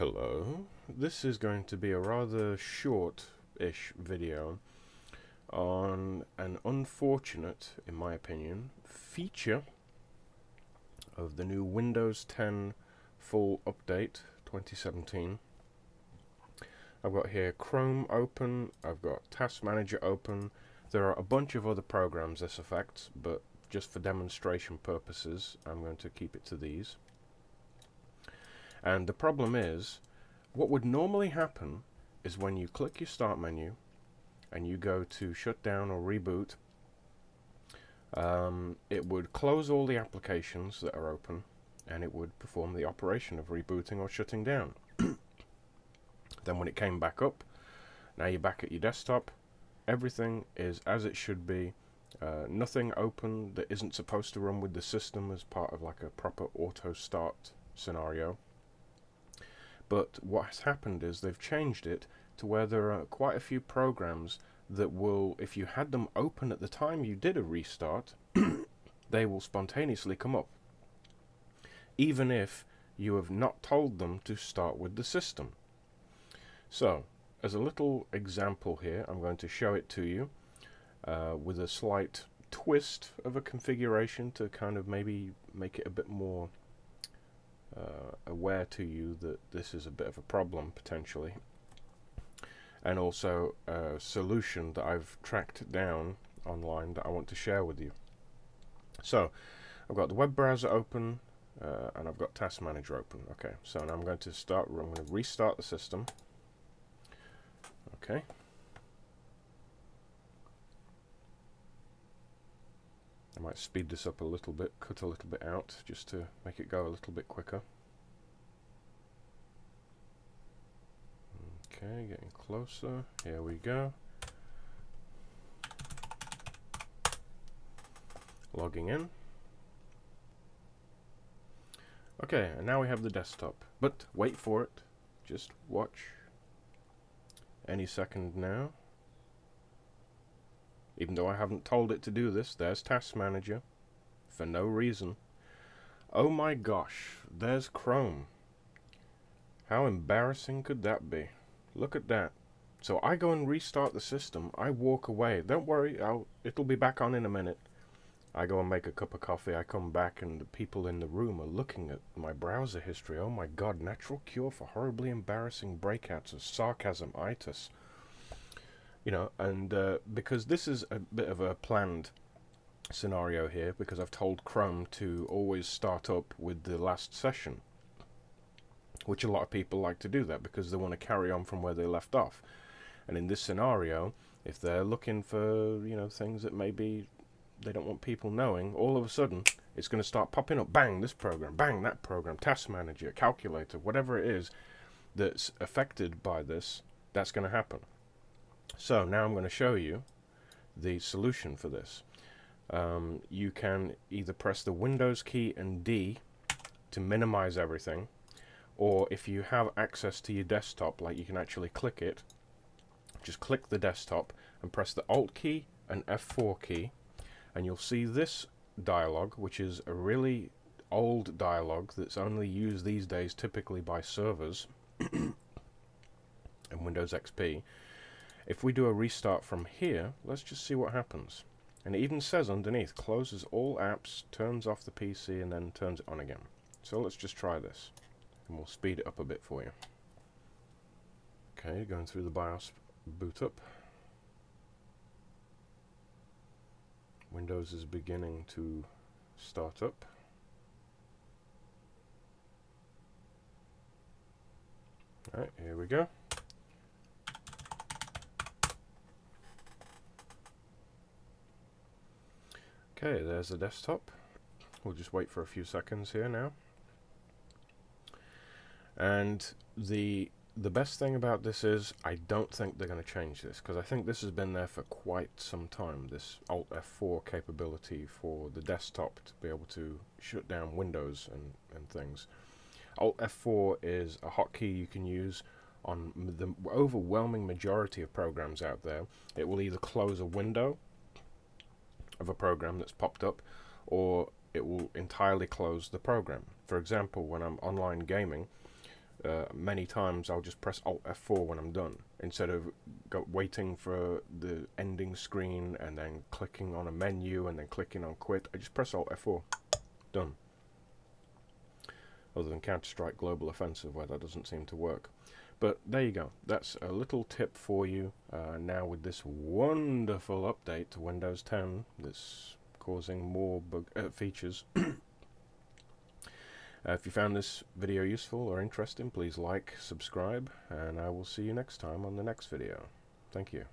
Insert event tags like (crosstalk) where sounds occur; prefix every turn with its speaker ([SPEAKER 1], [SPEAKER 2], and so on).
[SPEAKER 1] Hello. This is going to be a rather short-ish video on an unfortunate, in my opinion, feature of the new Windows 10 fall update 2017. I've got here Chrome open, I've got Task Manager open, there are a bunch of other programs this affects, but just for demonstration purposes I'm going to keep it to these. And the problem is, what would normally happen is when you click your start menu and you go to shut down or reboot, um, it would close all the applications that are open and it would perform the operation of rebooting or shutting down. (clears throat) then when it came back up, now you're back at your desktop, everything is as it should be, uh, nothing open that isn't supposed to run with the system as part of like a proper auto start scenario. But what has happened is they've changed it to where there are quite a few programs that will, if you had them open at the time you did a restart, (clears throat) they will spontaneously come up. Even if you have not told them to start with the system. So, as a little example here, I'm going to show it to you uh, with a slight twist of a configuration to kind of maybe make it a bit more uh, aware to you that this is a bit of a problem potentially and also a solution that I've tracked down online that I want to share with you. So I've got the web browser open uh, and I've got Task Manager open. Okay, so now I'm going to start, I'm going to restart the system. Okay. I might speed this up a little bit, cut a little bit out, just to make it go a little bit quicker. Okay, getting closer. Here we go. Logging in. Okay, and now we have the desktop. But wait for it. Just watch. Any second now. Even though I haven't told it to do this, there's Task Manager. For no reason. Oh my gosh, there's Chrome. How embarrassing could that be? Look at that. So I go and restart the system. I walk away. Don't worry, I'll, it'll be back on in a minute. I go and make a cup of coffee. I come back and the people in the room are looking at my browser history. Oh my god, natural cure for horribly embarrassing breakouts of sarcasm itis you know, and uh, because this is a bit of a planned scenario here, because I've told Chrome to always start up with the last session, which a lot of people like to do that because they want to carry on from where they left off. And in this scenario, if they're looking for, you know, things that maybe they don't want people knowing, all of a sudden it's going to start popping up. Bang, this program, bang, that program, task manager, calculator, whatever it is that's affected by this, that's going to happen. So now I'm going to show you the solution for this. Um, you can either press the Windows key and D to minimize everything, or if you have access to your desktop, like you can actually click it, just click the desktop and press the Alt key and F4 key, and you'll see this dialog, which is a really old dialog that's only used these days typically by servers (coughs) and Windows XP. If we do a restart from here, let's just see what happens. And it even says underneath, closes all apps, turns off the PC, and then turns it on again. So let's just try this. And we'll speed it up a bit for you. Okay, going through the BIOS boot up. Windows is beginning to start up. Alright, here we go. Okay, there's the desktop. We'll just wait for a few seconds here now. And the the best thing about this is I don't think they're going to change this because I think this has been there for quite some time this Alt F4 capability for the desktop to be able to shut down Windows and, and things. Alt F4 is a hotkey you can use on the overwhelming majority of programs out there. It will either close a window of a program that's popped up or it will entirely close the program. For example, when I'm online gaming, uh, many times I'll just press Alt F4 when I'm done instead of waiting for the ending screen and then clicking on a menu and then clicking on quit. I just press Alt F4. Done. Other than Counter-Strike Global Offensive where that doesn't seem to work. But there you go. That's a little tip for you uh, now with this wonderful update to Windows 10 that's causing more bug uh, features. (clears throat) Uh, if you found this video useful or interesting, please like, subscribe, and I will see you next time on the next video. Thank you.